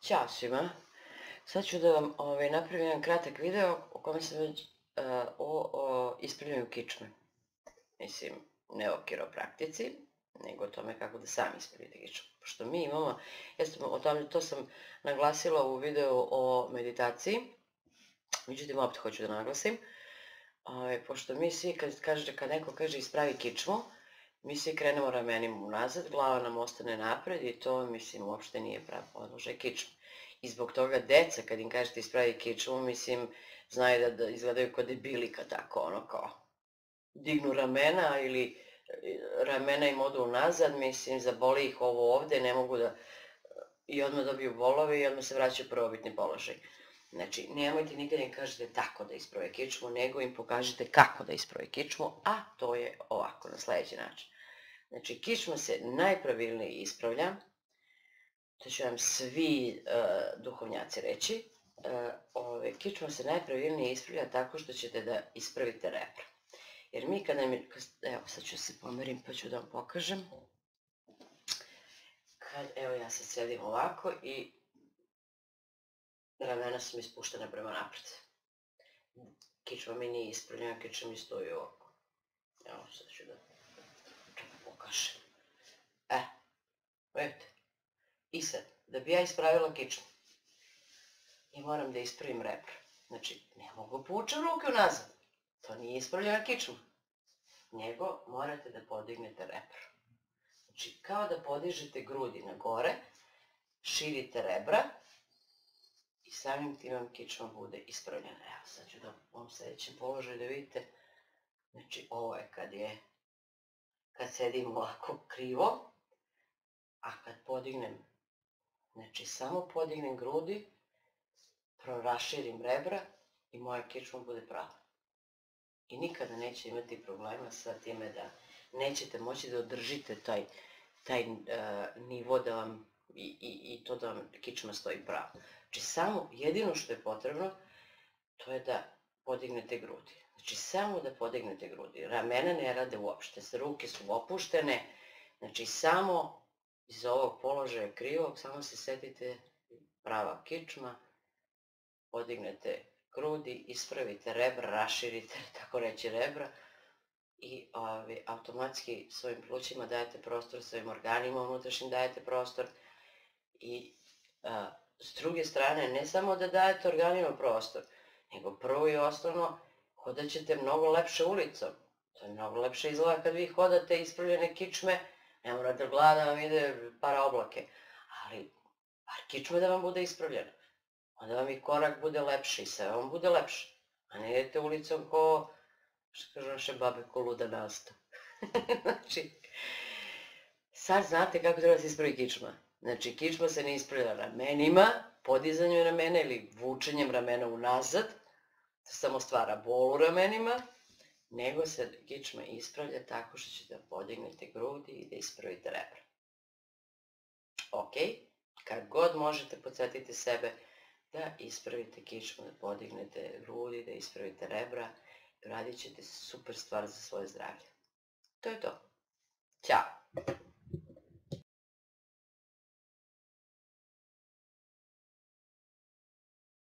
Ćao svima. Sad ću da vam ovaj, napravim jedan kratak video u kome sam već uh, o, ispravljanju kičme. Mislim, ne o kiropraktici, nego o tome kako da sami ispravite kičmu. Pošto mi imamo, sam, to sam naglasila u videu o meditaciji, međutim opet hoću da naglasim, ovaj, pošto mi svi, kad, kažete, kad neko kaže ispravi kičmu, mi svi krenemo ramenima unazad, glava nam ostane napred i to, mislim, uopšte nije prav podložaj kičme. I zbog toga deca, kad im kažete ispravi kičmu, mislim, znaju da, da izgledaju kod debilika, tako ono kao dignu ramena ili e, ramena im odu unazad, mislim, zaboli ih ovo ovde, ne mogu da i odmah dobiju bolove i odmah se vraćaju prvobitni položaj. Znači, nemojte nikad im kažete tako da isprave kičmu, nego im pokažete kako da isprave kičmu, a to je ovako, na sledeći način. Znači, kičma se najpravilnije ispravlja, to će vam svi uh, duhovnjaci reći, ove, kičma se najpravilnije ispravlja tako što ćete da ispravite repra. Jer mi kada mi, evo sad ću se pomerim pa ću da vam pokažem. Evo ja sad sedim ovako i ramena su mi spuštena prema napred. Kičma mi nije ispravljena, kičma mi stoji ovako. Evo sad ću da pokažem. E, vidite. I sad, da bi ja ispravila kičmu, i moram da ispravim repre. Znači, ne mogu povučem ruke unazad. To nije ispravljena kičma. Nego morate da podignete repro. Znači, kao da podižete grudi na gore, širite rebra i samim tim vam kičma bude ispravljena. Evo, sad ću da u ovom sledećem položaju da vidite. Znači, ovo je kad je, kad sedim ovako krivo, a kad podignem, znači samo podignem grudi, proraširim rebra i moja kičma bude prava. I nikada neće imati problema sa time da nećete moći da održite taj, taj uh, nivo da vam i, i, i to da vam kičma stoji pravo. Znači samo, jedino što je potrebno, to je da podignete grudi. Znači samo da podignete grudi. Ramena ne rade uopšte, ruke su opuštene, znači samo iz ovog položaja krivog, samo se setite prava kičma, podignete grudi, ispravite rebra, raširite, tako reći rebra i ovi, automatski svojim plućima dajete prostor, svojim organima unutrašnjim dajete prostor i a, s druge strane ne samo da dajete organima prostor, nego prvo i osnovno hodat ćete mnogo lepše ulicom. To je mnogo lepše izgleda kad vi hodate ispravljene kičme, ne mora da glada vam ide para oblake, ali bar kičma da vam bude ispravljena onda vam i korak bude lepši sve vam bude lepše. A ne idete ulicom ko, što kažu naše babe, ko luda nasta. znači, sad znate kako treba se ispravi kičma. Znači, kičma se ne ispravlja ramenima, podizanjem ramena ili vučenjem ramena unazad, to samo stvara bol u ramenima, nego se kičma ispravlja tako što ćete da podignete grudi i da ispravite rebra. Ok, kad god možete podsjetiti sebe da ispravite kičmu, da podignete grudi, da ispravite rebra, radit ćete super stvar za svoje zdravlje. To je to. Ćao!